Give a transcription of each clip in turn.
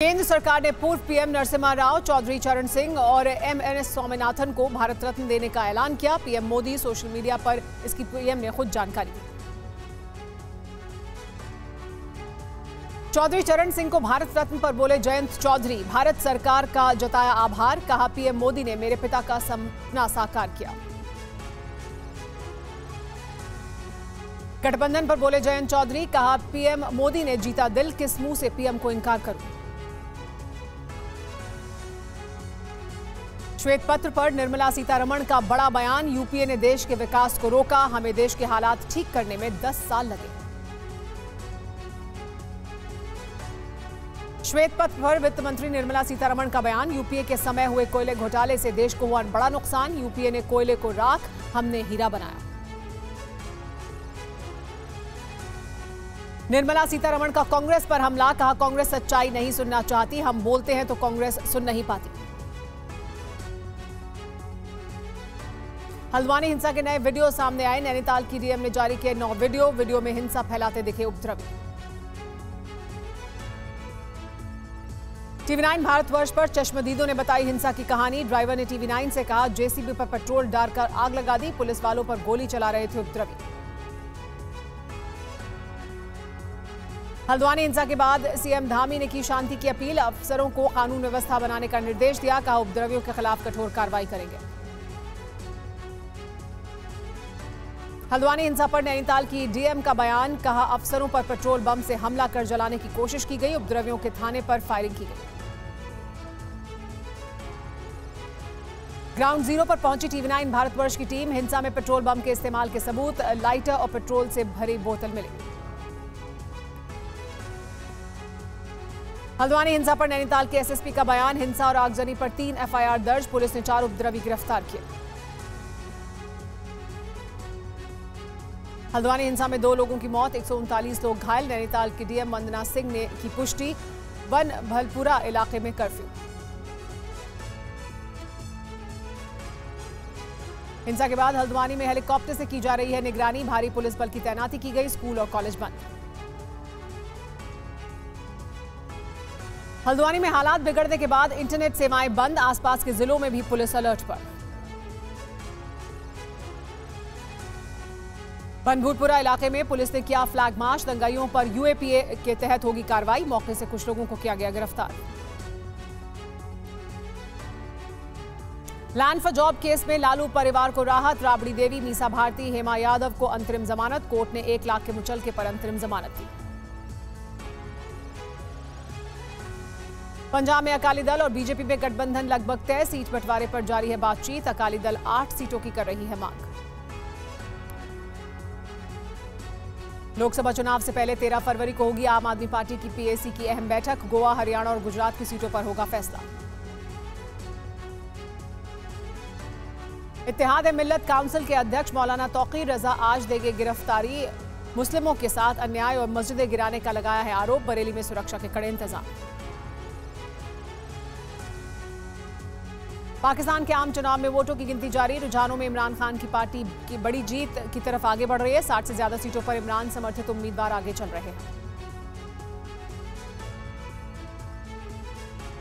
केंद्र सरकार ने पूर्व पीएम नरसिम्हा राव, चौधरी चरण सिंह और एमएनएस स्वामीनाथन को भारत रत्न देने का ऐलान किया। पीएम मोदी सोशल मीडिया पर इसकी पीएम ने खुद जानकारी चौधरी चरण सिंह को भारत रत्न पर बोले जयंत चौधरी, भारत सरकार का जताया आभार, कहा पीएम मोदी ने मेरे पिता का सपना साकार किया। गठबंधन पर बोले जयंत चौधरी, कहा पीएम मोदी ने जीता दिल, किस मुँह से पीएम को इनकार करूँ? श्वेत पत्र पर निर्मला सीतारमण का बड़ा बयान। यूपीए ने देश के विकास को रोका, हमें देश के हालात ठीक करने में 10 साल लगे। श्वेत पत्र पर वित्त मंत्री निर्मला सीतारमण का बयान, यूपीए के समय हुए कोयले घोटाले से देश को हुआ बड़ा नुकसान, यूपीए ने कोयले को राख, हमने हीरा बनाया। निर्मला सीतारमण का कांग्रेस पर हमला, कहा, कांग्रेस सच्चाई नहीं सुनना चाहती, हम बोलते हैं तो कांग्रेस सुन नहीं पाती। हल्द्वानी हिंसा के नए वीडियो सामने आए। नैनीताल की डीएम ने जारी किए नौ वीडियो। वीडियो में हिंसा फैलाते दिखे उपद्रवी। टीवी नाइन भारतवर्ष पर चश्मदीदों ने बताई हिंसा की कहानी। ड्राइवर ने टीवी नाइन से कहा, जेसीबी पर पेट्रोल डालकर आग लगा दी। पुलिस वालों पर गोली चला रहे थे उपद्रवी। हल्द्वानी हिंसा के बाद सीएम धामी ने की शांति की अपील। अफसरों को कानून व्यवस्था बनाने का निर्देश दिया। कहा, उपद्रवियों के खिलाफ कठोर कार्रवाई करेंगे। हल्द्वानी हिंसा पर नैनीताल की डीएम का बयान, कहा अफसरों पर पेट्रोल बम से हमला कर जलाने की कोशिश की गई, उपद्रवियों के थाने पर फायरिंग की गई। ग्राउंड ज़ीरो पर पहुँची टीवी नाइन भारतवर्ष की टीम, हिंसा में पेट्रोल बम के इस्तेमाल के सबूत, लाइटर और पेट्रोल से भरी बोतल मिली। हल्द्वानी हिंसा पर नैनीताल के एसएसपी का बयान, हिंसा और आगजनी पर तीन एफआईआर दर्ज, पुलिस ने चार उपद्रवी गिरफ़्तार किए। हल्द्वानी हिंसा में दो लोगों की मौत, एक सौ उनतालीस लोग घायल, नैनीताल की डीएम वंदना सिंह ने की पुष्टि, वन भलपुरा इलाके में कर्फ्यू। हिंसा के बाद हल्द्वानी में हेलीकॉप्टर से की जा रही है निगरानी, भारी पुलिस बल की तैनाती की गई, स्कूल और कॉलेज बंद। हल्द्वानी में हालात बिगड़ने के बाद इंटरनेट सेवाएँ बंद, आसपास के जिलों में भी पुलिस अलर्ट पर। बनभूतपुरा इलाके में पुलिस ने किया फ्लैग मार्च। दंगाइयों पर यूएपीए के तहत होगी कार्रवाई। मौके से कुछ लोगों को किया गया गिरफ़्तार। लैंड फॉर जॉब केस में लालू परिवार को राहत। राबड़ी देवी, मीसा भारती, हेमा यादव को अंतरिम जमानत। कोर्ट ने एक लाख के मुचलके पर अंतरिम जमानत दी। पंजाब में अकाली दल और बीजेपी में गठबंधन लगभग तय। सीट बंटवारे पर जारी है बातचीत। अकाली दल आठ सीटों की कर रही है मांग। लोकसभा चुनाव से पहले 13 फरवरी को होगी आम आदमी पार्टी की पीएसी की अहम बैठक। गोवा, हरियाणा और गुजरात की सीटों पर होगा फैसला। इतिहाद मिल्लत काउंसिल के अध्यक्ष मौलाना तोकीर रजा आज देंगे गिरफ्तारी। मुस्लिमों के साथ अन्याय और मस्जिदें गिराने का लगाया है आरोप, बरेली में सुरक्षा के कड़े इंतज़ाम। पाकिस्तान के आम चुनाव में वोटों की गिनती जारी, रुझानों में इमरान खान की पार्टी की बड़ी जीत की तरफ़ आगे बढ़ रही है। साठ से ज़्यादा सीटों पर इमरान समर्थित उम्मीदवार आगे चल रहे हैं।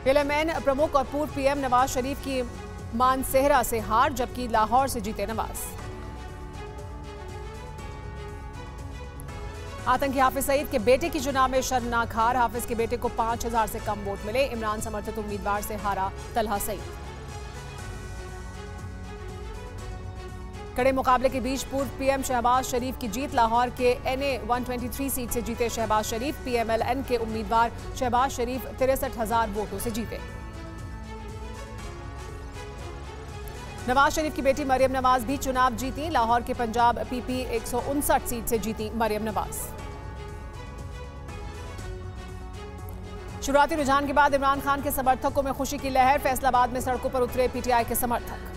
फिल्मैन प्रमुख और पूर्व पीएम नवाज़ शरीफ की मानसेहरा से हार, जबकि लाहौर से जीते नवाज़। आतंकी हाफिज सईद के बेटे की चुनाव में शर्मनाक हार। हाफिज के बेटे को पाँच हज़ार से कम वोट मिले। इमरान समर्थित उम्मीदवार से हारा तलहा सईद। कड़े मुकाबले के बीच पूर्व पीएम शहबाज शरीफ की जीत लाहौर के एनए 123 सीट से जीते शहबाज शरीफ। पीएमएलएन के उम्मीदवार शहबाज शरीफ तिरसठ हज़ार वोटों से जीते। नवाज़ शरीफ की बेटी मरियम नवाज़ भी चुनाव जीती। लाहौर के पंजाब पीपी एक सौ उनसठ सीट से जीती मरियम नवाज़। शुरुआती रुझान के बाद इमरान खान के समर्थकों में खुशी की लहर। फैसलाबाद में सड़कों पर उतरे पीटीआई के समर्थक।